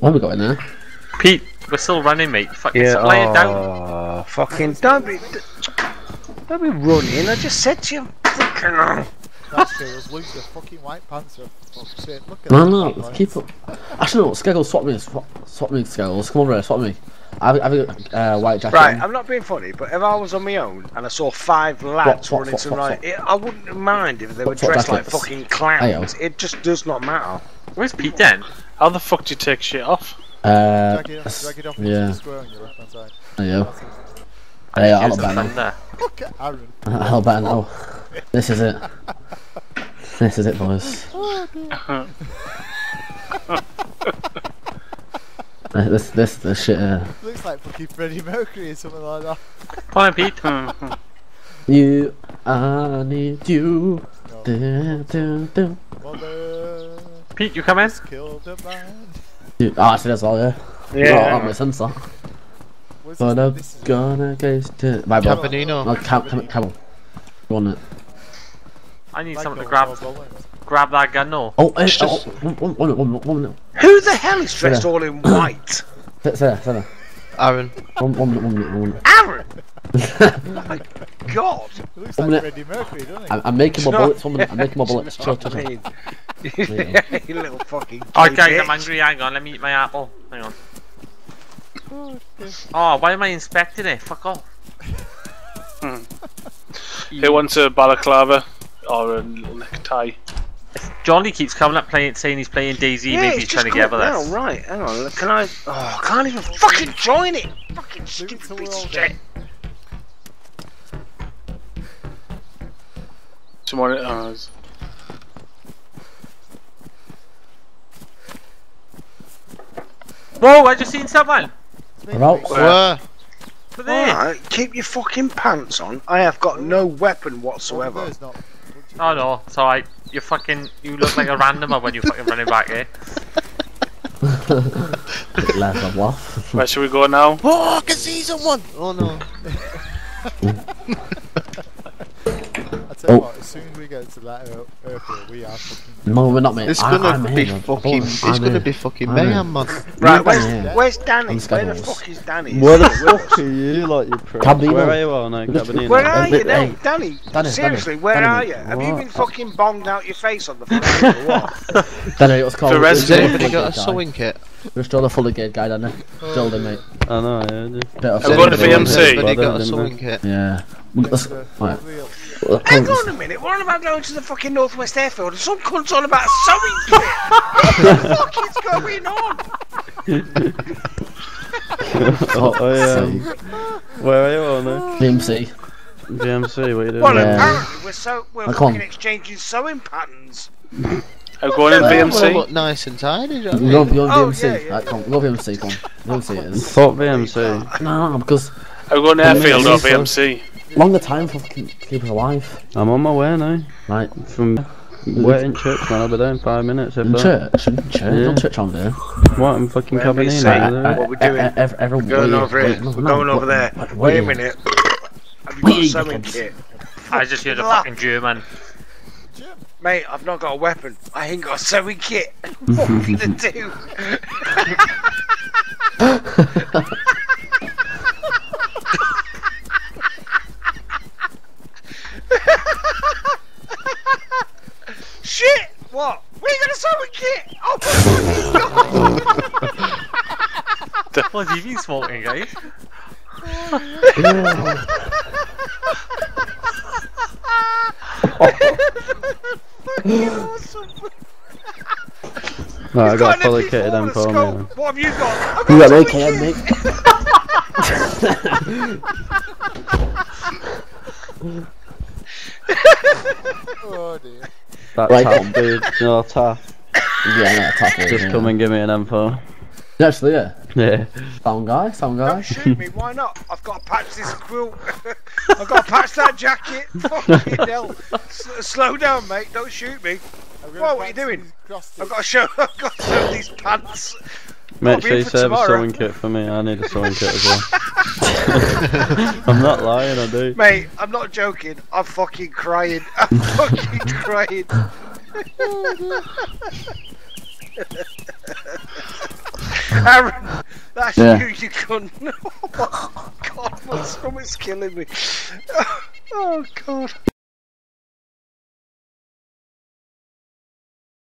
Where we going there? Pete, we're still running, mate. Fucking Yeah, stop laying down. oh, fucking don't be, don't be running. I just said to you, fucking. That's true. Lose the fucking white pants for. Look at No, that, no, boys. keep up. Actually, no, Skeggle, swap me, swap, swap me, Skeggle. Come over here, swap me. I've, I've got uh, white jacket. Right, on. I'm not being funny, but if I was on my own and I saw five lads what, running what, to what, right, it, I wouldn't mind if they were What, what dressed like fucking clowns. It just does not matter. Where's Pete then? How the fuck do you take shit off? Uh, Drag it, drag it off yeah. the square on your left hand side. there you go. Hey, I'll Here's the bet now. Look at Aaron. I'll bet now. This is it. This is it, boys. Uh, this, this, this shit. Uh, Looks like fucking Freddie Mercury or something like that. Come on, Pete. you, I need you. No. Du, du, du. Mother Pete, you come in? killed a man. You- Oh, actually, that's all, yeah. Yeah. Oh, that makes sense, that. What's But this? I'm is- gonna go to. My bro. Campanino. No, Cam, Cam, Cam. You want it? I need Michael, something to grab grab that gun, no. Oh, It's oh, eh, just- oh, one, one, one, one, one minute. Who the hell is dressed all in white? Sit, sit there, sit there. Aaron. One, one minute, one minute, one minute. Aaron! My God! It looks One like minute. Freddie Mercury, doesn't it? I'm, I'm making my bullets, one minute. I'm making my bullets. Chill, chill, chill. Mean? you little fucking. Oh, gay guys, I'm angry. Hang on, let me eat my apple. Hang on. Oh. Why am I inspecting it? Fuck off. Who wants a balaclava or a little necktie? Johnny keeps coming up playing, saying he's playing DayZ. Yeah, maybe it's he's trying to just get come- with no, right, hang on. Can I? Oh, I can't even fucking join it. Fucking stupid piece of shit. Someone. Uh, Whoa, I just seen someone. It's me, Right. Where? Over there. Alright, keep your fucking pants on. I have got no weapon Over whatsoever. there's not. Oh no, it's alright. You fucking, you look like a randomer when you're fucking running back here. Laugh, where should we go now? Oh, I can see someone! Oh no. I tell you Oh. what, as soon as we get to that air- airport, we are fucking. No, we're not, mate. It's I- gonna I'm be here, man. fucking. I'm It's gonna be fucking I'm here. mayhem, man. Right, Yeah. where's, where's Danny? I'm Where the fuck is Danny? Where the Is he with fuck are you, like you prick? Cabino. Oh, where are you all now, Cabinino? Where are you now? hey, Danny, Danny, seriously, Danny, where Danny, are you? Have you been fucking bombed out your face on the phone or what? Danny, what's called? For Just Resident draw the Anybody got a sewing kit? Just draw the full gate guy, Danny. Drilled him, mate. I know, yeah. dude. Bit of I'm going to full. VMC. Anybody got a Didn't sewing kit? Yeah. Right. The- Hang on a minute, we're on about going to the fucking Northwest Airfield and some cunt's on about a sewing kit! what the fuck is going on? Oh, I, um, where are you all now? VMC. GMC, what are you doing? Well, Yeah. apparently we're so we're I can't- fucking exchanging sewing patterns. I'm going in Well, VMC. look nice and tidy, do you know You what I go, mean? you Oh, VMC. yeah, yeah. Right, come on, go VMC, come on. VMC it is. Fuck No, no, because I'm going Well, airfield or maybe so. VMC. Longer time for fucking keep us alive. I'm on my way now. Right. From we're in church, man. I'll be there in five minutes. If In that. church, in church, Yeah. not church on there. What? I'm fucking coming in. Cabinino. say- What we doing? Uh, ev- everyone Going over here. We're going over there. wait, Wait a minute. Have you got a Wait, sewing dickheads. kit? I just heard a fucking German. Mate, I've not got a weapon. I ain't got a sewing kit. what are we gonna do? god! What you smoking, guys? Fucking awesome! Right, I He's got an fully kitted and and a for me. man. What have you got? You got got no a can, mate. Oh dear. That Right. tap, dude. You know, tap. Yeah, no, tough. Just come and give me an info. Actually, yeah. Yeah. Sound guy, sound guy. Don't shoot me, why not? I've got to patch this quilt. I've got to patch that jacket. Fucking hell. S- slow down, mate. Don't shoot me. Whoa, what are you doing? I've got to show. I've got to show these pants. Make sure you for save a tomorrow. sewing kit for me. I need a sewing kit as well. I'm not lying, I do. Mate, I'm not joking. I'm fucking crying. I'm fucking crying. Aaron, that's Yeah. you, you cunt. Oh my god, my stomach's killing me. Oh god.